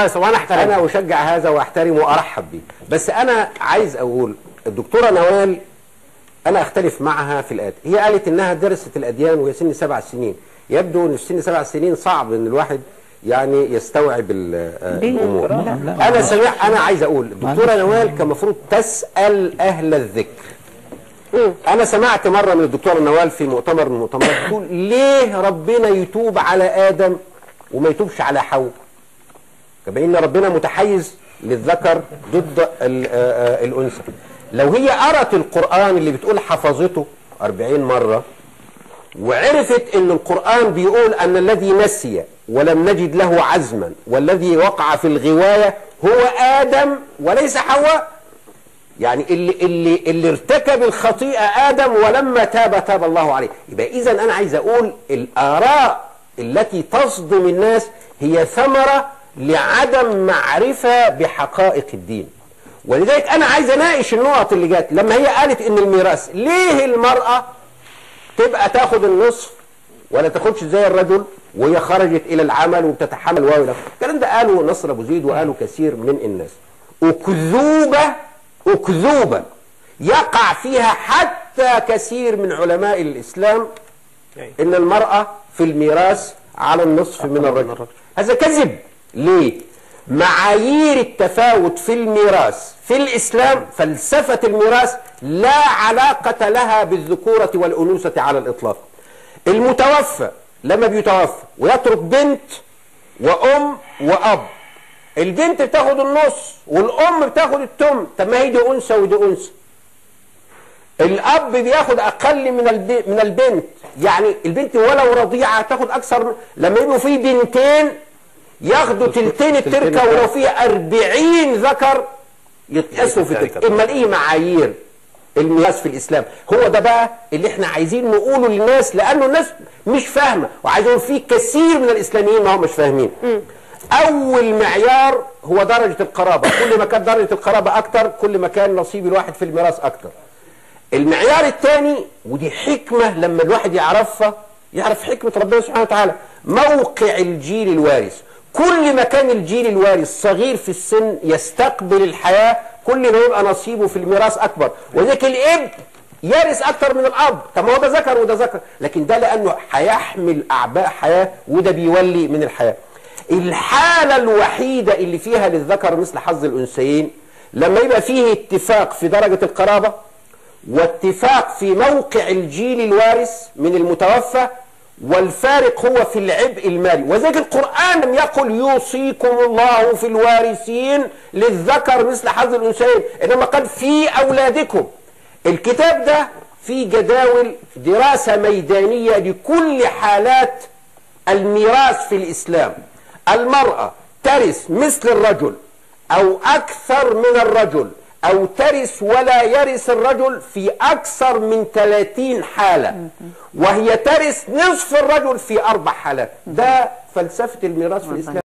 وأنا احترم أنا اشجع هذا واحترم وارحب به بس أنا عايز أقول الدكتورة نوال أنا اختلف معها في الاتي هي قالت إنها درست الأديان وهي سن سبع سنين. يبدو إن في سن سبع سنين صعب إن الواحد يعني يستوعب؟ الأمور. لا، لا. أنا سمع أنا عايز أقول الدكتورة نوال كان المفروض تسأل أهل الذكر. أنا سمعت مرة من الدكتورة نوال في مؤتمر من المؤتمرات تقول ليه ربنا يتوب على آدم وما يتوبش على حواء؟ ان ربنا متحيز للذكر ضد ال- الأنثى. لو هي قرأت القرآن اللي بتقول حفظته 40 مرة وعرفت إن القرآن بيقول أن الذي نسي ولم نجد له عزما والذي وقع في الغواية هو آدم وليس حواء. يعني اللي اللي اللي ارتكب الخطيئة آدم ولما تاب تاب الله عليه. يبقى إذا أنا عايز أقول الآراء التي تصدم الناس هي ثمرة لعدم معرفة بحقائق الدين. ولذلك أنا عايز أناقش النقط اللي جت لما هي قالت إن الميراث ليه المرأة تبقى تاخد النصف ولا تاخدش زي الرجل وهي خرجت إلى العمل وبتتحمل واو الكلام ده قاله نصر أبو زيد وقاله كثير من الناس. أكذوبة أكذوبة يقع فيها حتى كثير من علماء الإسلام إن المرأة في الميراث على النصف من الرجل. هذا كذب. ليه؟ معايير التفاوت في الميراث في الإسلام فلسفة الميراث لا علاقة لها بالذكورة والأنوثة على الإطلاق. المتوفى لما بيتوفى ويترك بنت وأم وأب البنت بتاخد النص والأم بتاخد التم. طب ما هي دي أنثى ودي أنثى. الأب بياخد أقل من. من البنت. يعني البنت ولو رضيعة تاخد أكثر من... لما يبقوا في بنتين ياخدوا تلتين التركه ولو في 40 ذكر يتقسموا في التركه إما إيه معايير الميراث في الإسلام. هو ده بقى اللي إحنا عايزين نقوله للناس لأنه الناس مش فاهمة وعايز أقول في كثير من الإسلاميين ما هم مش فاهمين. أول معيار هو درجة القرابة. كل ما كانت درجة القرابة أكتر كل ما كان نصيب الواحد في الميراث أكتر. المعيار الثاني ودي حكمة لما الواحد يعرفها يعرف حكمة ربنا سبحانه وتعالى. موقع الجيل الوارث. كل ما كان الجيل الوارث صغير في السن يستقبل الحياة كل ما يبقى نصيبه في الميراث أكبر. وذلك الإبن يرث أكتر من الأب. طب ما هو ده ذكر وده ذكر. لكن ده لأنه هيحمل أعباء حياة وده بيولي من الحياة. الحالة الوحيدة اللي فيها للذكر مثل حظ الأنثيين لما يبقى فيه اتفاق في درجة القرابة واتفاق في موقع الجيل الوارث من المتوفى والفارق هو في العبء المالي. وذلك القرآن لم يقل يوصيكم الله في الوارثين للذكر مثل حظ الأنثيين إنما قد في أولادكم. الكتاب ده فيه جداول دراسة ميدانية لكل حالات الميراث في الإسلام. المرأة ترث مثل الرجل أو أكثر من الرجل. أو ترث ولا يرث الرجل في أكثر من 30 حالة. وهي ترث نصف الرجل في أربع حالات. ده فلسفة الميراث في الإسلام.